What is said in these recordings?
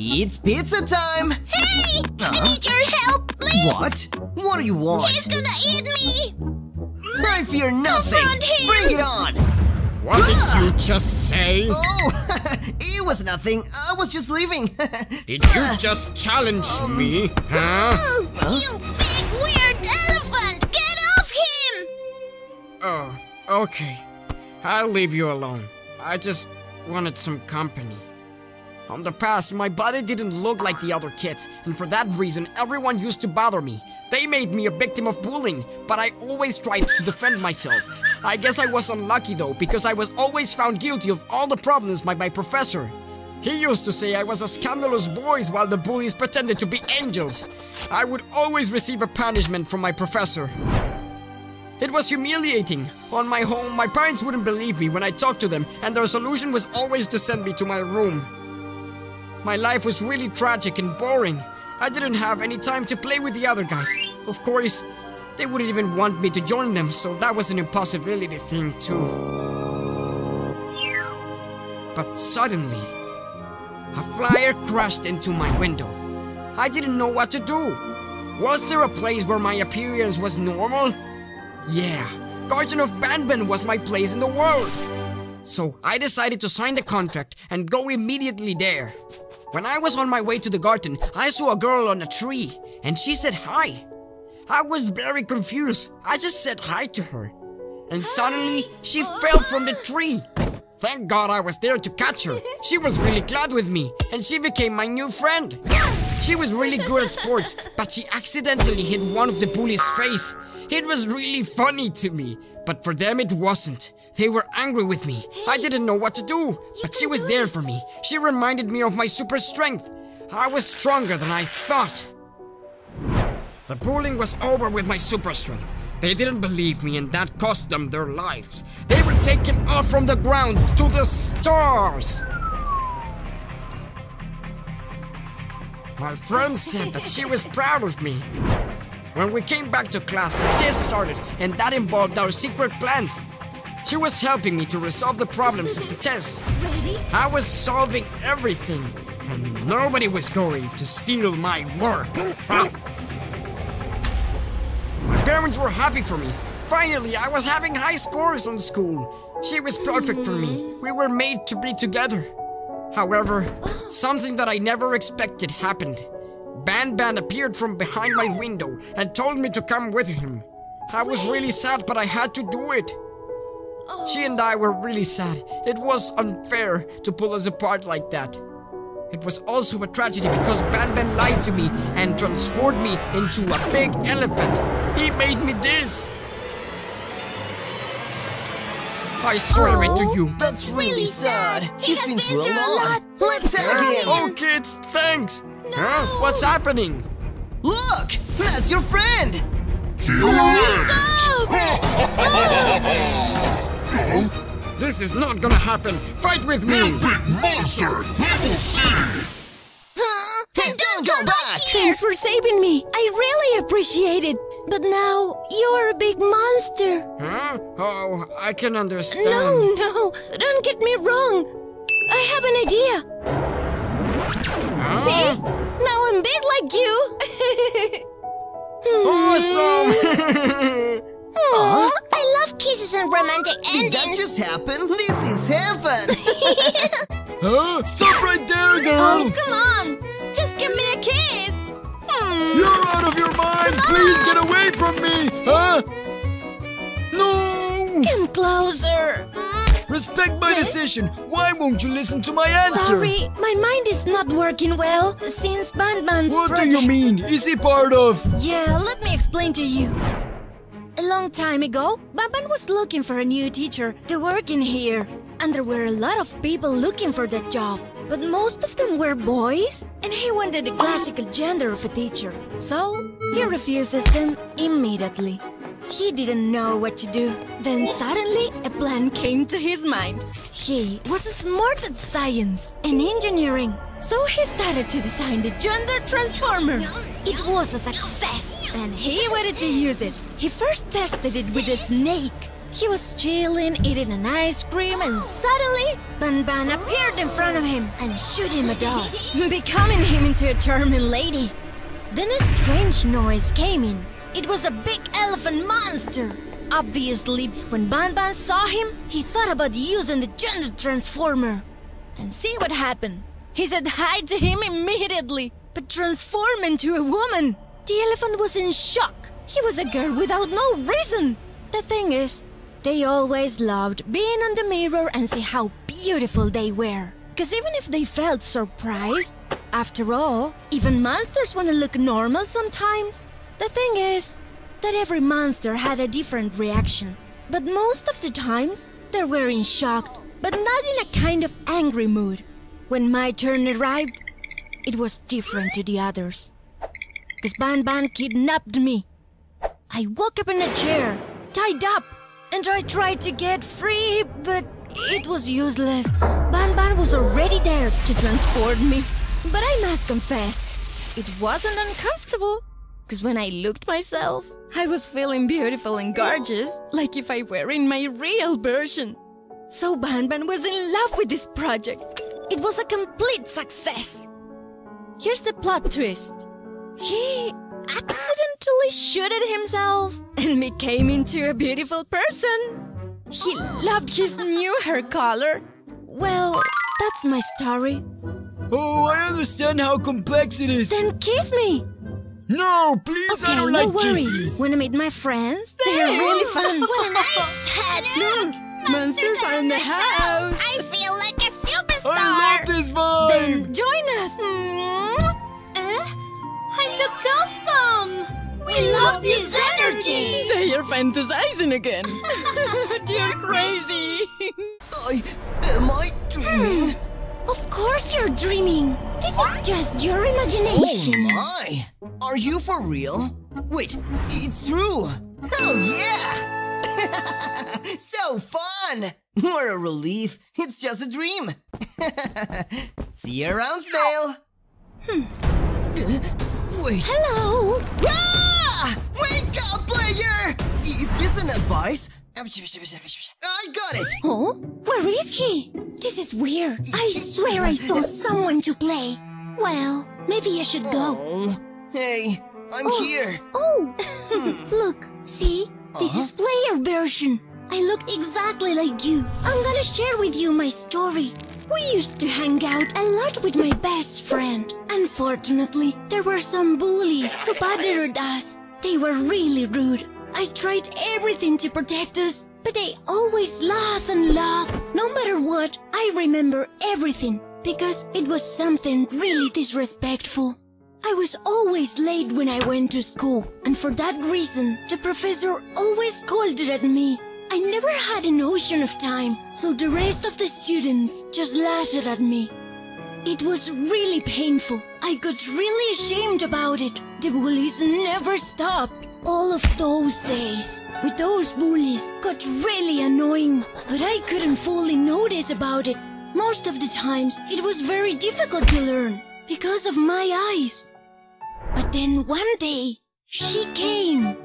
It's pizza time! Hey! I uh-huh. need your help, please! What? What do you want? He's gonna eat me! I fear nothing! Confront him! Bring it on! What did you ah! just say? Oh, it was nothing. I was just leaving. Did you ah! just challenge um, me? Huh? Oh, you big weird elephant! Get off him! Oh, okay. I'll leave you alone. I just wanted some company. On the past, my body didn't look like the other kids, and for that reason, everyone used to bother me. They made me a victim of bullying, but I always tried to defend myself. I guess I was unlucky though, because I was always found guilty of all the problems by my professor. He used to say I was a scandalous boy while the bullies pretended to be angels. I would always receive a punishment from my professor. It was humiliating. On my home, my parents wouldn't believe me when I talked to them, and their solution was always to send me to my room. My life was really tragic and boring. I didn't have any time to play with the other guys. Of course, they wouldn't even want me to join them, so that was an impossibility thing, too. But suddenly, a flyer crashed into my window. I didn't know what to do. Was there a place where my appearance was normal? Yeah, Garten of Banban was my place in the world. So I decided to sign the contract and go immediately there. When I was on my way to the garden, I saw a girl on a tree and she said hi. I was very confused. I just said hi to her. And suddenly, she fell from the tree. Thank God I was there to catch her. She was really glad with me and she became my new friend. She was really good at sports, but she accidentally hit one of the bullies' face. It was really funny to me, but for them it wasn't. They were angry with me. I didn't know what to do, but she was there for me. She reminded me of my super strength. I was stronger than I thought. The bullying was over with my super strength. They didn't believe me, and that cost them their lives. They were taken off from the ground to the stars. My friend said that she was proud of me. When we came back to class, the test started, and that involved our secret plans. She was helping me to resolve the problems of the test. Ready? I was solving everything, and nobody was going to steal my work. Huh? My parents were happy for me. Finally, I was having high scores on school. She was perfect for me. We were made to be together. However, something that I never expected happened. Ban Ban appeared from behind my window and told me to come with him. I was really sad, but I had to do it. She and I were really sad. It was unfair to pull us apart like that. It was also a tragedy because Ban Ban lied to me and transformed me into a big elephant. He made me this. I swear it to oh, you. That's really sad. He He's has been been through a through a lot. lot. Let's hug him. Oh, kids, thanks. Huh? What's happening? Look, that's your friend. This is not gonna happen. Fight with me. Big monster! We will see! Huh? Hey, don't go back. Thanks for saving me. I really appreciate it. But now you're a big monster. Huh? Oh, I can understand. No, no, don't get me wrong. I have an idea. See? Now I'm big like you. Hmm. Awesome! Aw, I love kisses and romantic Did that just happen? This is heaven. huh? Stop right there, girl! oh, come on. Just give me a kiss. Hmm. You're out of your mind! Please get away from me! Huh? No! Come closer. Respect my decision! Why won't you listen to my answer? Sorry, my mind is not working well since Banban's What do you mean? Is he part of. Yeah, let me explain to you. A long time ago, Banban was looking for a new teacher to work in here. And there were a lot of people looking for that job. But most of them were boys, and he wanted the classical gender of a teacher. So, he refuses them immediately. He didn't know what to do. Then suddenly, a plan came to his mind. He was smart at science and engineering. So he started to design the gender transformer. It was a success, and he wanted to use it. He first tested it with a snake. He was chilling, eating an ice cream, and suddenly, Ban Ban appeared in front of him and shoot him a dog, becoming him into a charming lady. Then a strange noise came in. It was a big elephant monster. Obviously, when Ban Ban saw him, he thought about using the gender transformer. And see what happened. He said hi to him immediately, but transformed into a woman. The elephant was in shock. He was a girl without no reason. The thing is, they always loved being on the mirror and see how beautiful they were. Because even if they felt surprised, after all, even monsters want to look normal sometimes. The thing is that every monster had a different reaction. But most of the times, they were in shock, but not in a kind of angry mood. When my turn arrived, it was different to the others. Because Ban Ban kidnapped me. I woke up in a chair, tied up, and I tried to get free, but it was useless. Ban Ban was already there to transport me. But I must confess, it wasn't uncomfortable. Because when I looked myself, I was feeling beautiful and gorgeous, like if I were in my real version. So Ban Ban was in love with this project. It was a complete success. Here's the plot twist. He accidentally shooted himself and became into a beautiful person. He loved his new hair color. Well, that's my story. Oh, I understand how complex it is. Then kiss me. No, please, Okay, I don't no like worries. kisses. Wanna meet my friends? They're really fun. What a nice head! Look, monsters are in the house. I feel like a superstar! I love this vibe. Then join us. Uh, I look awesome! We love this energy! They are fantasizing again. You're crazy. I. Am I dreaming? Of course you're dreaming. This is just your imagination. Oh imagination. my! Are you for real? Wait, it's true! Oh yeah! so fun! What a relief! It's just a dream! See you around, Snail! Uh, wait. Hello. Ah! Wake up, player! Is this an advice? I got it! Oh, where is he? This is weird. I swear I saw someone to play. Well, maybe I should go. Oh, hey, I'm Oh. here. Oh, look, see? This is player version. I look exactly like you. I'm gonna share with you my story. We used to hang out a lot with my best friend. Unfortunately, there were some bullies who bothered us. They were really rude. I tried everything to protect us, but they always laugh and laugh. No matter what, I remember everything because it was something really disrespectful. I was always late when I went to school, and for that reason, the professor always scolded at me. I never had a notion of time, so the rest of the students just laughed at me. It was really painful. I got really ashamed about it. The bullies never stopped. All of those days with those bullies got really annoying, but I couldn't fully notice about it. Most of the times, it was very difficult to learn because of my eyes. But then one day, she came.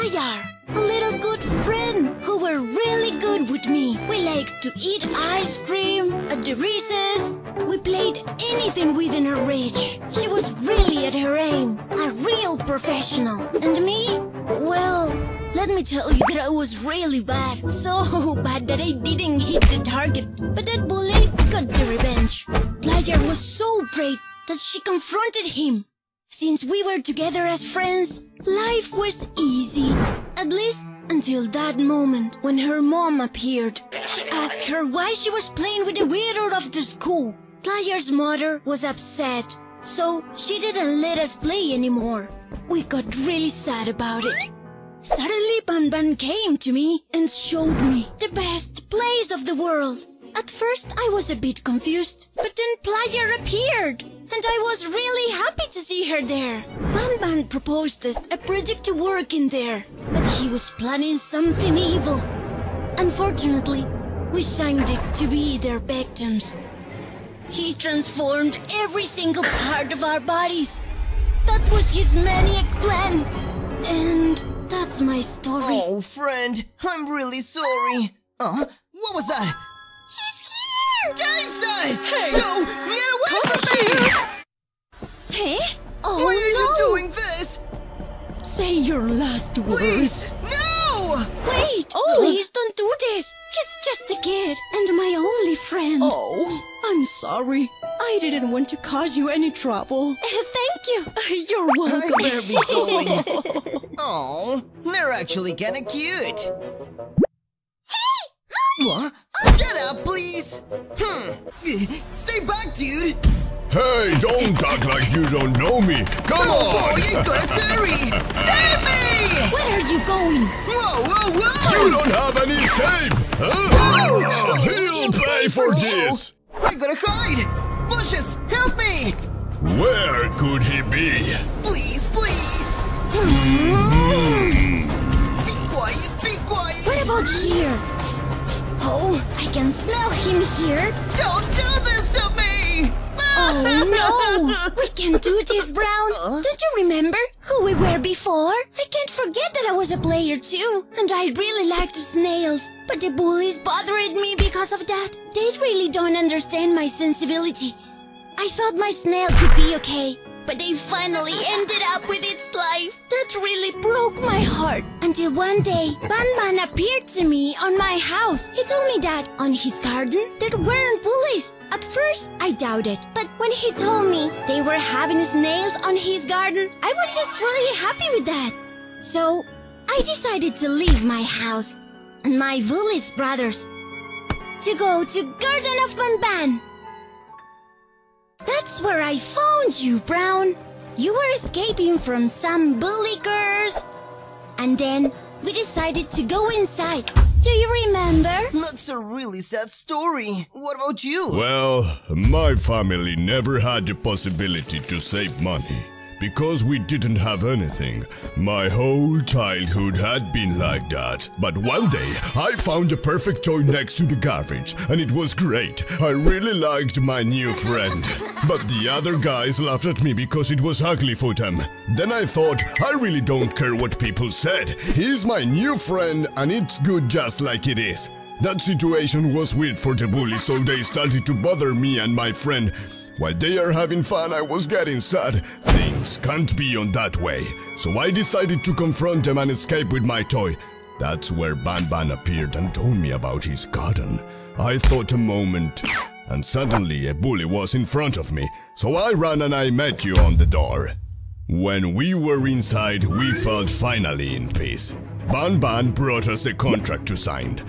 Player, a little good friend who were really good with me. We liked to eat ice cream at the recess. We played anything within her reach. She was really at her aim, a real professional. And me? Well, let me tell you that I was really bad. So bad that I didn't hit the target. But that bully got the revenge. Player was so brave that she confronted him. Since we were together as friends, life was easy. At least until that moment when her mom appeared. She asked her why she was playing with the weirdo of the school. Player's mother was upset, so she didn't let us play anymore. We got really sad about it. Suddenly Ban Ban came to me and showed me the best place of the world. At first I was a bit confused, but then Player appeared, and I was really happy to see her there. Ban Ban proposed us a project to work in there, but he was planning something evil. Unfortunately, we signed it to be their victims. He transformed every single part of our bodies. That was his maniac plan. And That's my story. Oh, friend, I'm really sorry. Uh, what was that? Jesus! Hey. No, get away from me! Hey? Oh Why are no! you doing this? Say your last words. Please, no! Wait! Oh. Please don't do this! He's just a kid and my only friend. Oh, I'm sorry. I didn't want to cause you any trouble. Thank you. You're I welcome. better be going. Oh, they're actually kinda cute. Hey! What? Shut up, please! Hmm. Stay back, dude! Hey, don't act like you don't know me. Come Oh boy, on. you gotta hurry! Save me! Where are you going? Whoa, whoa, whoa! You don't have any escape. Huh? He'll pay for this. I gotta hide! Bushes, help me! Where could he be? Please, please! Be quiet, be quiet! What about here? Oh, I can smell him here. Don't do this to me! Oh no! We can't do this, Brown. Uh? Don't you remember who we were before? I can't forget that I was a player too, and I really liked snails. But the bullies bothered me because of that. They really don't understand my sensibility. I thought my snail could be okay, but they finally ended up with its life. That really broke my heart. Until one day, Banban appeared to me on my house. He told me that on his garden there weren't bullies. At first, I doubted, but when he told me they were having snails on his garden, I was just really happy with that. So, I decided to leave my house and my Vullis brothers to go to Garten of Banban. That's where I found you, Brown. You were escaping from some bully girls. And then we decided to go inside. Do you remember? That's a really sad story. What about you? Well, my family never had the possibility to save money. Because we didn't have anything. My whole childhood had been like that. But one day, I found a perfect toy next to the garbage, and it was great. I really liked my new friend. But the other guys laughed at me because it was ugly for them. Then I thought, I really don't care what people said. He's my new friend, and it's good just like it is. That situation was weird for the bullies, so they started to bother me and my friend. While they are having fun, I was getting sad. Things can't be on that way. So I decided to confront them and escape with my toy. That's where Ban Ban appeared and told me about his garden. I thought a moment, and suddenly a bully was in front of me. So I ran and I met you on the door. When we were inside, we felt finally in peace. Ban Ban brought us a contract to sign.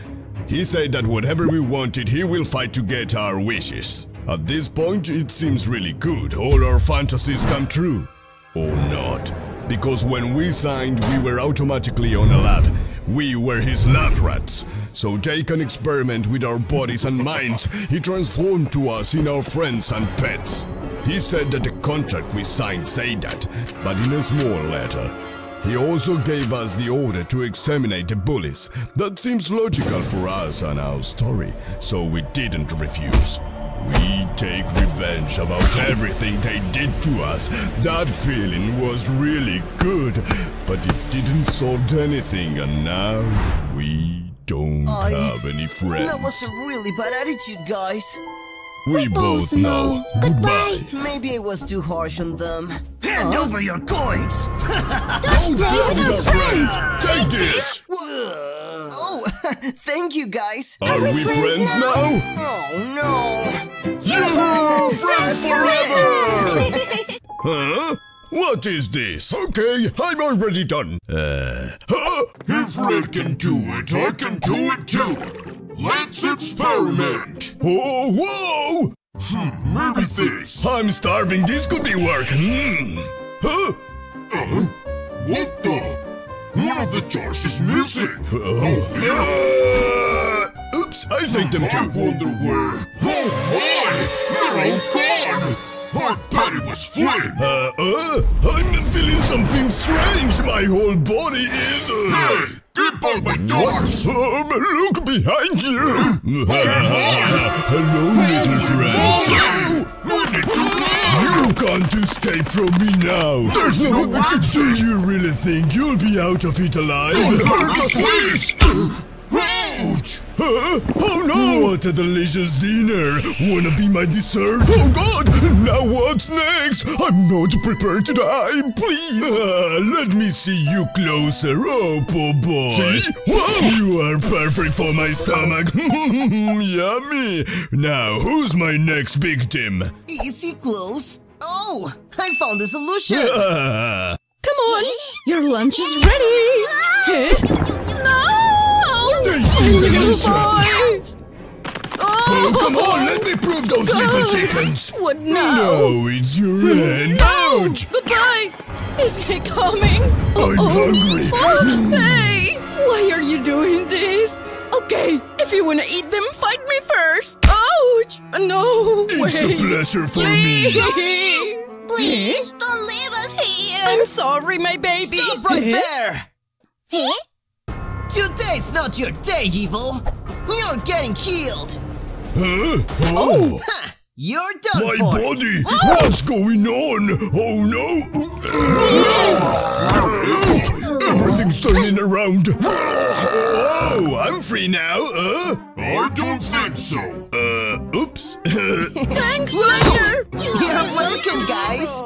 He said that whatever we wanted, he will fight to get our wishes. At this point, it seems really good. All our fantasies come true. Or not. Because when we signed, we were automatically on a lab. We were his lab rats. So they can experiment with our bodies and minds. He transformed to us in our friends and pets. He said that the contract we signed said that, but in a small letter. He also gave us the order to exterminate the bullies. That seems logical for us and our story, so we didn't refuse. We take revenge about everything they did to us. That feeling was really good, but it didn't solve anything, and now we don't I- have any friends. That was a really bad attitude, guys. we both know. Goodbye. Maybe I was too harsh on them. Hand over your coins! Don't play with our friend, friend! take this! Oh, thank you, guys. Are we friends now? Oh no. You friends forever! huh? What is this? Okay, I'm already done. Uh, huh? If Red can do it, I can do it too. Let's experiment. Oh, whoa! Maybe this. I'm starving. This could be work. Hmm. Huh? Uh, what the? One of the jars is missing. Uh, oops, I'll take them I too. wonder where. Oh my! They're all gone. I bet it was Flynn. Uh, uh, I'm feeling something strange. My whole body is. Uh, Hey, by my jars. Um, look behind you. Hello, little friend. You can't escape from me now. There's no Do you really think you'll be out of it alive? Don't hurt us, please! Ouch! Huh? Oh no! What a delicious dinner! Wanna be my dessert? Oh god! Now what's next? I'm not prepared to die, please! Ah, let me see you closer, oh poor boy! See? Wow! You are perfect for my stomach! Yummy! Now, who's my next victim? Is he close? Oh, I found the solution. Ah, Come on, your lunch is ready. Huh? No! tasty Little delicious! Oh, come on, let me prove those little chickens! What now? No, it's your hmm. end! No! Ouch! Goodbye! Is he coming? I'm oh, hungry! Oh, hey! Why are you doing this? Okay, if you wanna eat them, fight me first! Ouch! No! It's a wait. pleasure for me! Please! Please, don't leave us here. I'm sorry, my baby! Stop right there! Huh? Today's not your day, evil. You're getting killed. Huh? Oh! Ha! You're done My for. body! What's going on? Oh no! Everything's turning around! Oh, I'm free now, uh? I don't think so. Uh, oops. Thanks, Slayer! You're welcome, guys.